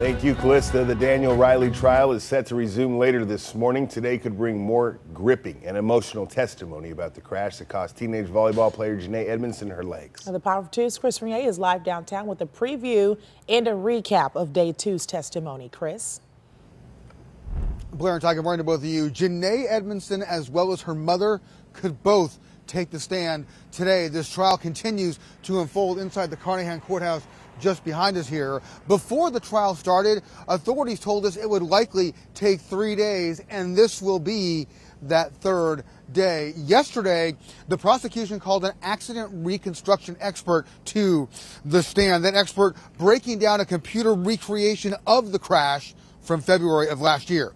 Thank you, Callista. The Daniel Riley trial is set to resume later this morning. Today could bring more gripping and emotional testimony about the crash that cost teenage volleyball player Janae Edmondson her legs. The Power of Two's Chris Regnier is live downtown with a preview and a recap of day two's testimony. Chris? Blair and Ty, good morning to both of you. Janae Edmondson, as well as her mother, could both take the stand today. This trial continues to unfold inside the Carnahan Courthouse just behind us here. Before the trial started, authorities told us it would likely take three days, and this will be that third day. Yesterday, the prosecution called an accident reconstruction expert to the stand. That expert breaking down a computer recreation of the crash from February of last year.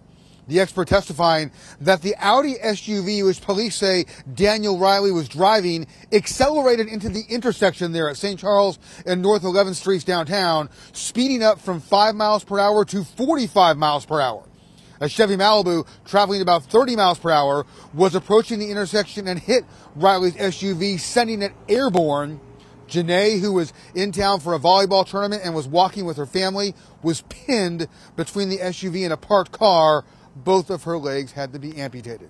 The expert testifying that the Audi SUV, which police say Daniel Riley was driving, accelerated into the intersection there at St. Charles and North 11th Streets downtown, speeding up from 5 miles per hour to 45 miles per hour. A Chevy Malibu traveling about 30 miles per hour was approaching the intersection and hit Riley's SUV, sending it airborne. Janae, who was in town for a volleyball tournament and was walking with her family, was pinned between the SUV and a parked car both of her legs had to be amputated.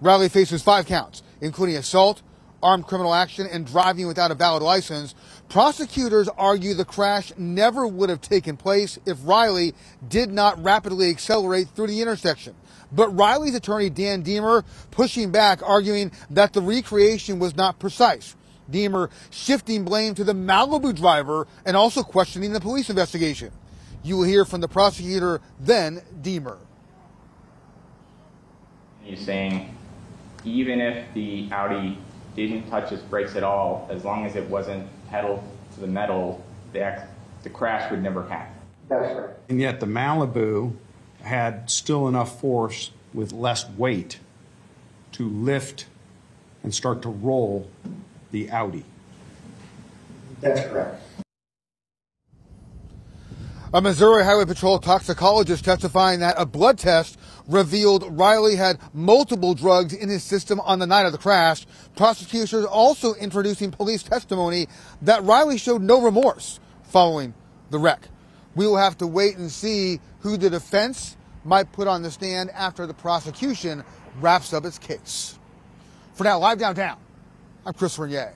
Riley faces five counts, including assault, armed criminal action, and driving without a valid license. Prosecutors argue the crash never would have taken place if Riley did not rapidly accelerate through the intersection. But Riley's attorney, Dan Deemer, pushing back, arguing that the recreation was not precise. Deemer shifting blame to the Malibu driver and also questioning the police investigation. You will hear from the prosecutor, then Deemer. He's saying even if the Audi didn't touch its brakes at all, as long as it wasn't pedal to the metal, the, the crash would never happen. That's right. And yet the Malibu had still enough force with less weight to lift and start to roll the Audi. That's correct. A Missouri Highway Patrol toxicologist testifying that a blood test revealed Riley had multiple drugs in his system on the night of the crash. Prosecutors also introducing police testimony that Riley showed no remorse following the wreck. We will have to wait and see who the defense might put on the stand after the prosecution wraps up its case. For now, live downtown, I'm Chris Regnier.